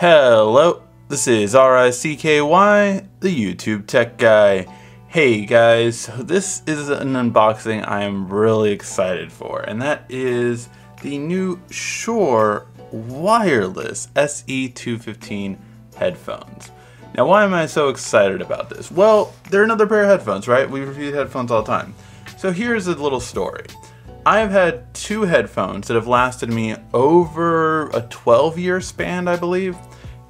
Hello, this is R-I-C-K-Y, the YouTube Tech Guy. Hey guys, this is an unboxing I am really excited for, and that is the new Shure wireless SE215 headphones. Now why am I so excited about this? Well, they're another pair of headphones, right? We review headphones all the time. So here's a little story. I have had two headphones that have lasted me over a 12 year span, I believe,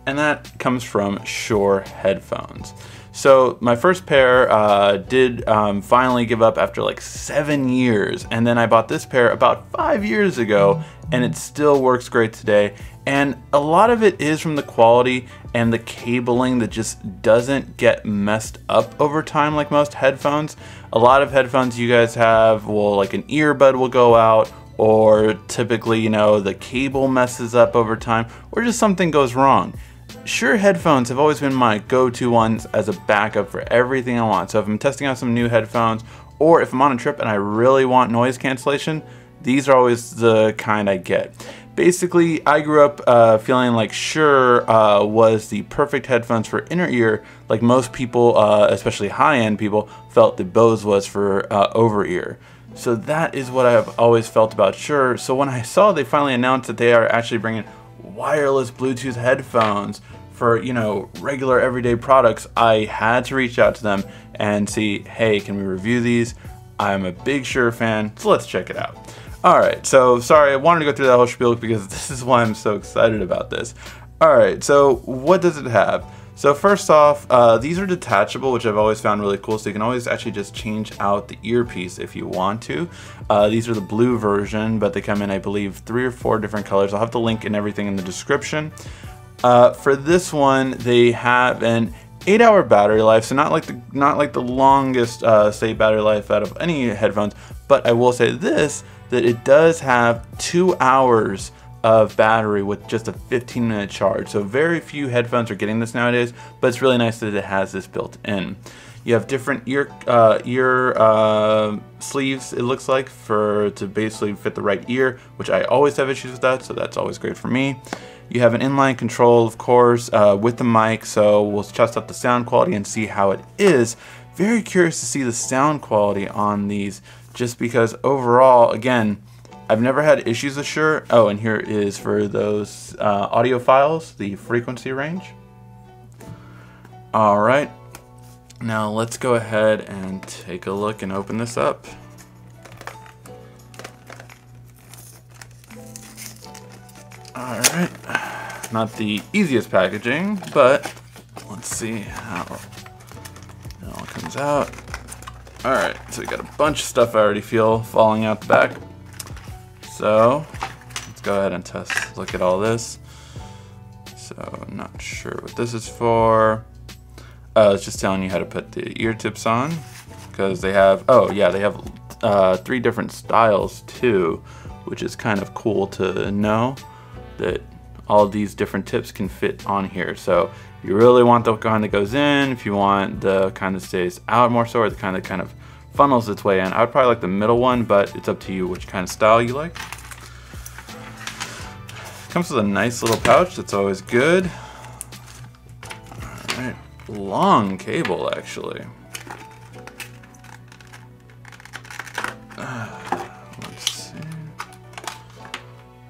and that comes from Shure headphones. So my first pair uh, did um, finally give up after like seven years, and then I bought this pair about five years ago, and it still works great today. And a lot of it is from the quality and the cabling that just doesn't get messed up over time like most headphones. A lot of headphones you guys have will like an earbud will go out or typically, you know, the cable messes up over time or just something goes wrong. Shure headphones have always been my go-to ones as a backup for everything I want. So if I'm testing out some new headphones or if I'm on a trip and I really want noise cancellation, these are always the kind I get. Basically, I grew up uh, feeling like Shure uh, was the perfect headphones for inner ear, like most people, uh, especially high-end people, felt that Bose was for uh, over ear. So that is what I've always felt about Shure. So when I saw they finally announced that they are actually bringing wireless Bluetooth headphones for you know regular everyday products, I had to reach out to them and see, hey, can we review these? I'm a big Shure fan, so let's check it out. Alright, so sorry, I wanted to go through that whole spiel because this is why I'm so excited about this. Alright, so what does it have? So first off, uh, these are detachable, which I've always found really cool, so you can always actually just change out the earpiece if you want to. Uh, these are the blue version, but they come in, I believe, three or four different colors. I'll have the link and everything in the description. Uh, for this one, they have an eight hour battery life, so not like the not like the longest uh, say battery life out of any headphones, but I will say this, that it does have two hours of battery with just a 15 minute charge. So very few headphones are getting this nowadays, but it's really nice that it has this built in. You have different ear uh, ear uh, sleeves, it looks like, for to basically fit the right ear, which I always have issues with that, so that's always great for me. You have an inline control, of course, uh, with the mic, so we'll test out the sound quality and see how it is. Very curious to see the sound quality on these, just because overall, again, I've never had issues with Shure. Oh, and here is for those uh, audiophiles, the frequency range. All right, now let's go ahead and take a look and open this up. All right, not the easiest packaging, but let's see how it all comes out. All right, so we got a bunch of stuff I already feel falling out the back. So let's go ahead and test, look at all this. So not sure what this is for. Uh, it's just telling you how to put the ear tips on because they have, oh yeah, they have uh, three different styles too, which is kind of cool to know that all these different tips can fit on here. So if you really want the kind that goes in, if you want the kind that stays out more so, or the kind that kind of funnels its way in, I would probably like the middle one, but it's up to you which kind of style you like. Comes with a nice little pouch, that's always good. Alright, long cable actually. Ah,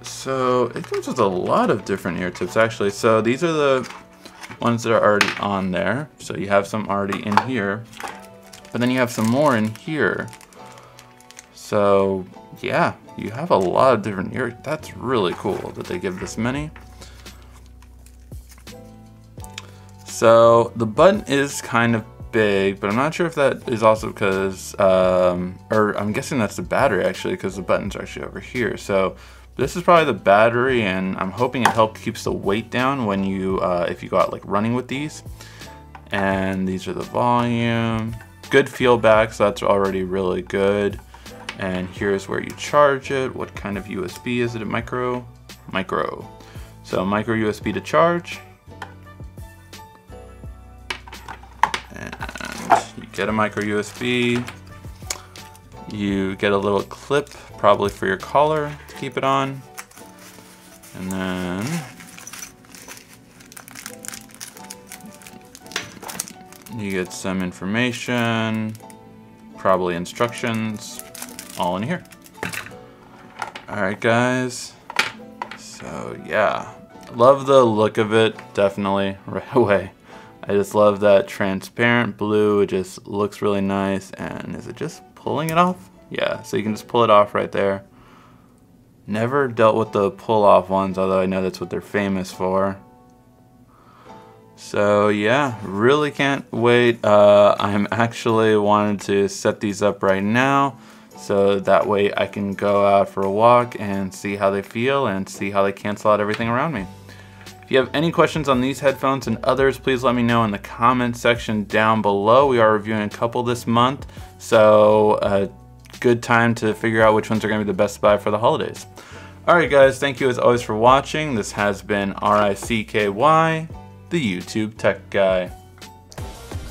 so it comes with a lot of different ear tips actually. So these are the ones that are already on there. So you have some already in here, but then you have some more in here. So yeah, you have a lot of different ear. That's really cool that they give this many. So the button is kind of big, but I'm not sure if that is also because, um, or I'm guessing that's the battery actually, because the buttons are actually over here. So this is probably the battery and I'm hoping it helps keeps the weight down when you, uh, if you go out like running with these. And these are the volume. Good feedback, so that's already really good. And here's where you charge it. What kind of USB is it? A micro? Micro. So micro USB to charge. And you get a micro USB. You get a little clip, probably for your collar to keep it on. And then You get some information, probably instructions, all in here. Alright guys, so yeah, love the look of it, definitely, right away. I just love that transparent blue, it just looks really nice, and is it just pulling it off? Yeah, so you can just pull it off right there. Never dealt with the pull-off ones, although I know that's what they're famous for. So yeah, really can't wait. Uh, I'm actually wanting to set these up right now so that way I can go out for a walk and see how they feel and see how they cancel out everything around me. If you have any questions on these headphones and others, please let me know in the comments section down below. We are reviewing a couple this month, so a uh, good time to figure out which ones are going to be the best buy for the holidays. Alright guys, thank you as always for watching. This has been R-I-C-K-Y, the YouTube Tech Guy.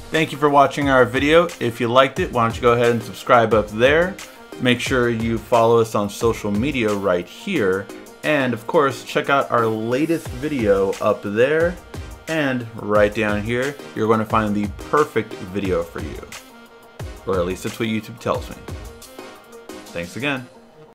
Thank you for watching our video. If you liked it, why don't you go ahead and subscribe up there. Make sure you follow us on social media right here. And of course, check out our latest video up there. And right down here, you're going to find the perfect video for you. Or at least that's what YouTube tells me. Thanks again.